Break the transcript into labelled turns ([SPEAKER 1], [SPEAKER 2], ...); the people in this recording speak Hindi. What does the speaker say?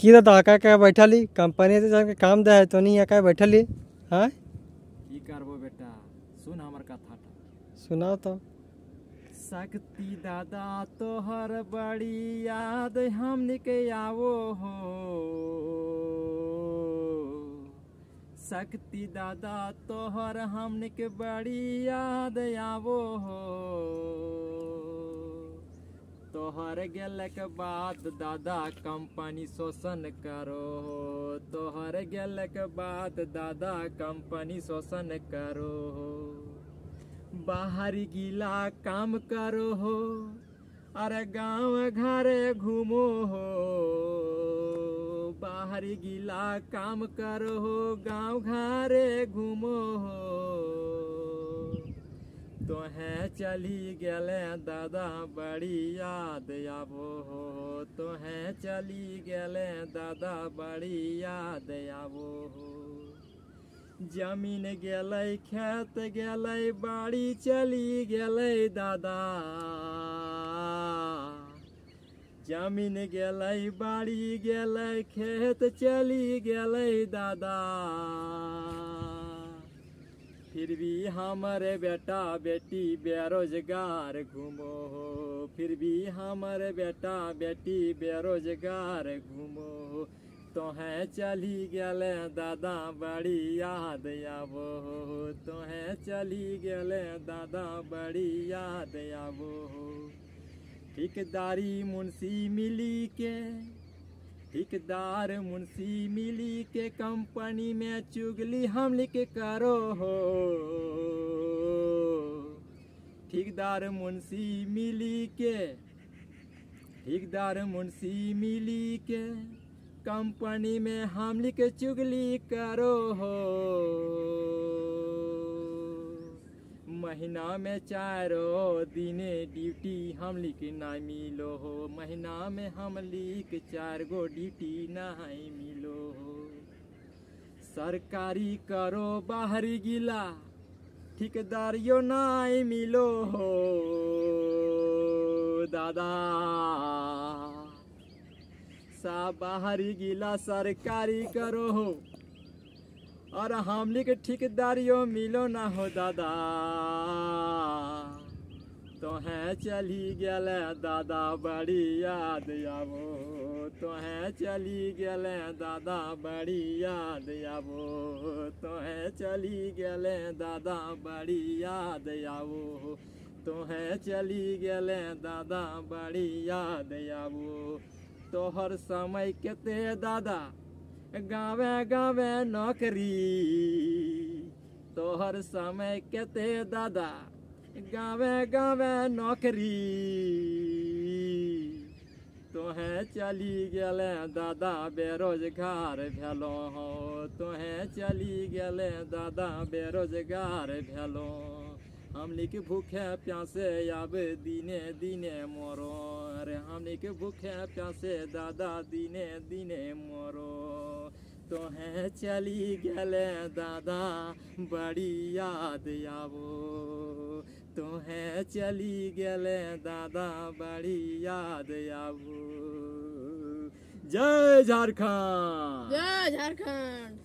[SPEAKER 1] की दादा का क्या बैठली कंपनी से जाके काम दे है तो नहीं क्या बैठली हाँ
[SPEAKER 2] की करबो बेटा? सुन हमर कथाटा
[SPEAKER 1] सुनाओ तो।
[SPEAKER 2] शक्ति दादा तोहर बड़ी याद हमने के आवो हो। शक्ति दादा तोहर हमने के बड़ी याद आवो हो। तोहर गेल के बाद दादा कंपनी शोषण करो। हो तोहर गेल के बाद दादा कंपनी शोषण करो। हो बाहरी गीला काम करो। हो अरे गाँव घर घूमो। हो बाहरी गीला काम करो। हो गाँव घरे तोहे चली गेले दादा, बड़ी याद आबो हो। तोहे चली गेले दादा, बड़ी याद आबो हो। ज़मीन गेलै, खेत गेलै, बाड़ी चली गेलै दादा। ज़मीन गेलै, बाड़ी गेलै, खेत चली गेलै दादा। फिर भी हमारे बेटा बेटी बेरोजगार घूमो हो। फिर भी हमर बेटा बेटी बेरोजगार घूमो हो। तोहें चली गेले दादा बड़ी याद आबो हो। तोहें चली गेले दादा बड़ी याद हो। ठेकेदारी मुंशी मिली के ठेकेदार मुंशी मिली के कंपनी में चुगली हम लिख करो हो। ठेकेदार मुंशी मिली के, ठेकेदार मुंशी मिली के कंपनी में हम लिख चुगली करो हो। महीना में चारो दिने ड्यूटी हम लिख ना मिलो हो। महीना में हम लिख चार गो ड्यूटी नहीं मिलो हो। सरकारी करो बाहरी गिला, ठेकेदारियो नहीं मिलो हो। दादा, सा बाहरी गिला सरकारी करो हो। और हमली के ठेकेदारियों मिलो ना हो दादा। तो है चली गेले दादा, बड़ी याद आवो तो है चली गेले दादा, बड़ी याद आवो तो है चली गेले दादा, बड़ी याद आवो तो है चली गेले दादा, बड़ी याद आवो तोहर समय केते दादा? गावे गावे नौकरी। तोहर समय केते दादा, गावे गावे नौकरी। तोहे चली गेले, दादा, बेरोजगार भेलो हो। तोहे चली गेले, दादा, बेरोजगार भेलो हमनी के भूखे प्यासे आबे दिने दिने मरो। अरे हमनी के भूखे प्यासे, दादा, दिने दिने मरो। तोहे चली गले दादा, बड़ी याद आवो तो है, चली गले दादा, बड़ी याद आवो जय झारखंड।
[SPEAKER 3] जय झारखंड।